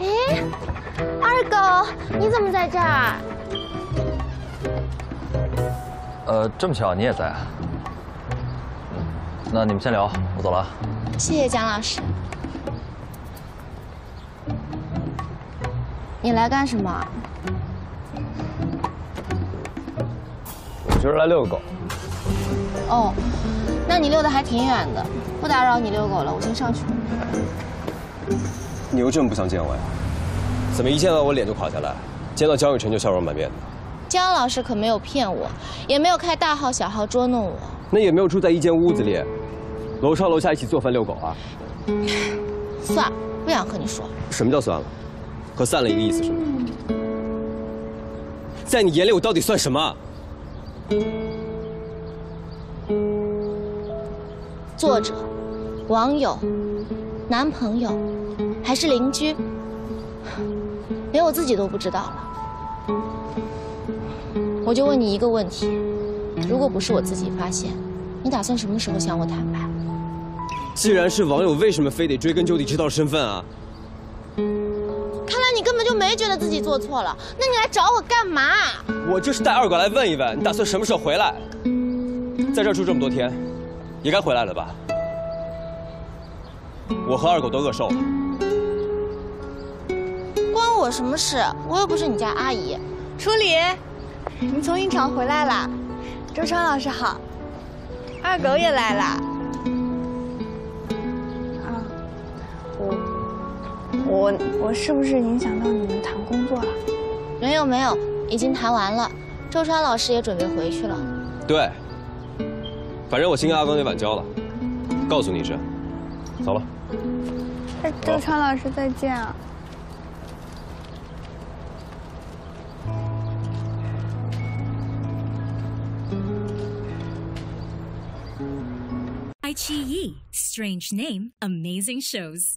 哎，二狗，你怎么在这儿？呃，这么巧你也在啊？那你们先聊，我走了。谢谢蒋老师。你来干什么？我就是来遛个狗。哦，那你溜的还挺远的，不打扰你遛狗了，我先上去。你又这么不想见我呀？怎么一见到我脸就垮下来，见到江雨晨就笑容满面的？江老师可没有骗我，也没有开大号小号捉弄我。那也没有住在一间屋子里，楼上楼下一起做饭遛狗啊？算了，不想和你说。什么叫算了？和散了一个意思是吗？在你眼里我到底算什么？作者、网友、男朋友，还是邻居？连我自己都不知道了。我就问你一个问题：如果不是我自己发现，你打算什么时候向我坦白？既然是网友，为什么非得追根究底知道身份啊？看来你根本就没觉得自己做错了，那你来找我干嘛？我就是带二狗来问一问，你打算什么时候回来？在这儿住这么多天，也该回来了吧？我和二狗都饿瘦了。关我什么事？我又不是你家阿姨。初里，你从印厂回来了？周川老师好，二狗也来了。啊，我我我是不是影响到你们谈工作了？没有没有，已经谈完了。周川老师也准备回去了。对，反正我新跟阿刚那晚交了，告诉你一声，走了。哎，周川老师再见啊！爱奇艺，Strange Name, Amazing Shows。